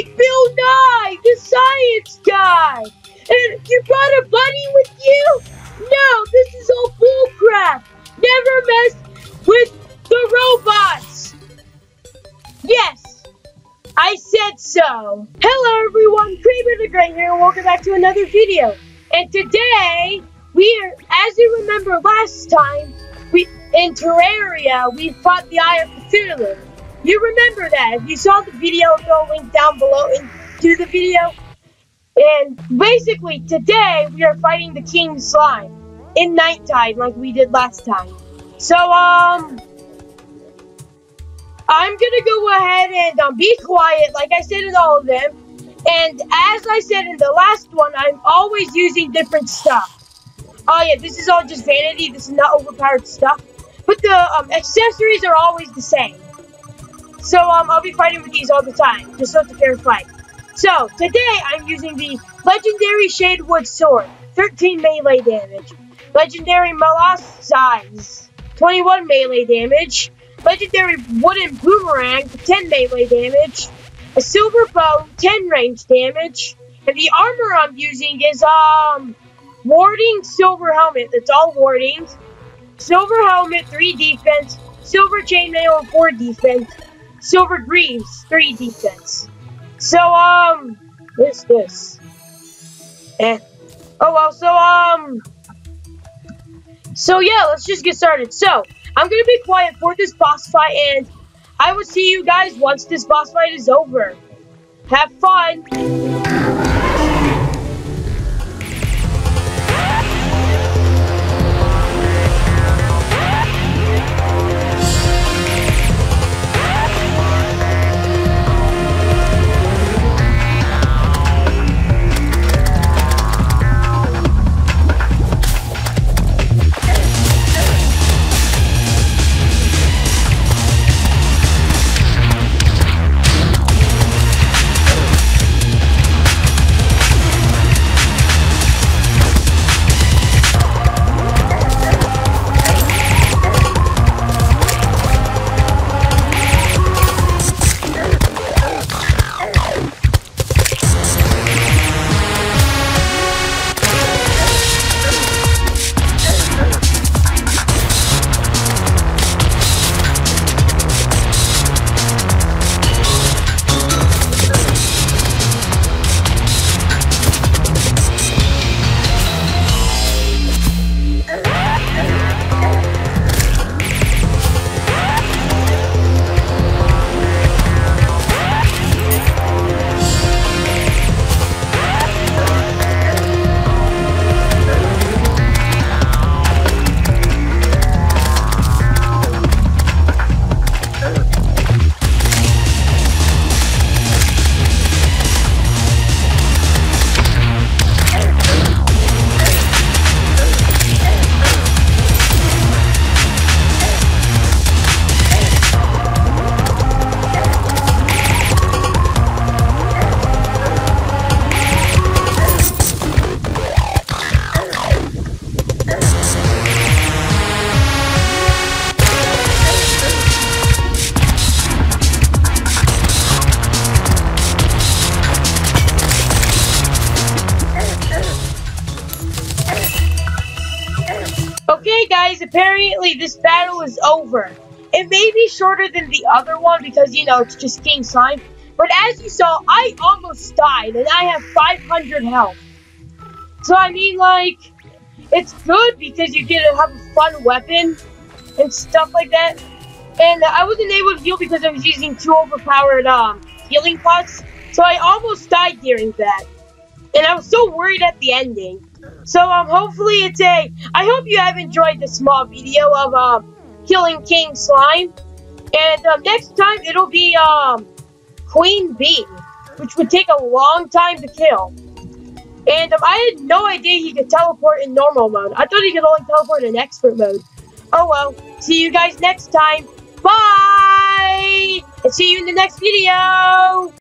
like Bill Nye, the science guy. And you brought a bunny with you? No, this is all bullcrap. Never mess with the robots. Yes, I said so. Hello everyone, Creeper the Great here, and welcome back to another video. And today, we are, as you remember last time, we in Terraria, we fought the Eye of Cthulhu. You remember that. If you saw the video, go link down below into the video. And basically, today we are fighting the King Slime in nighttime, like we did last time. So, um, I'm gonna go ahead and um, be quiet, like I said in all of them. And as I said in the last one, I'm always using different stuff. Oh yeah, this is all just vanity. This is not overpowered stuff. But the um, accessories are always the same. So um, I'll be fighting with these all the time, just so it's a fair fight. So today I'm using the Legendary Shadewood Sword, 13 melee damage. Legendary Molas Size, 21 melee damage. Legendary Wooden Boomerang, 10 melee damage. A Silver Bow, 10 range damage. And the armor I'm using is um Warding Silver Helmet. That's all wardings. Silver Helmet, 3 defense. Silver Chainmail, 4 defense. Silver Greaves, 3 defense. So, um, what's this? Eh. Oh, well, so, um, so yeah, let's just get started. So, I'm gonna be quiet for this boss fight, and I will see you guys once this boss fight is over. Have fun! Guys, apparently this battle is over. It may be shorter than the other one because, you know, it's just King Slime. But as you saw, I almost died, and I have 500 health. So, I mean, like, it's good because you get to have a fun weapon and stuff like that. And I wasn't able to heal because I was using two overpowered um, healing pots. So I almost died during that. And I was so worried at the ending. So um, hopefully it's a. I hope you have enjoyed the small video of um killing King Slime, and um, next time it'll be um Queen Bee, which would take a long time to kill. And um, I had no idea he could teleport in normal mode. I thought he could only teleport in expert mode. Oh well. See you guys next time. Bye! And see you in the next video!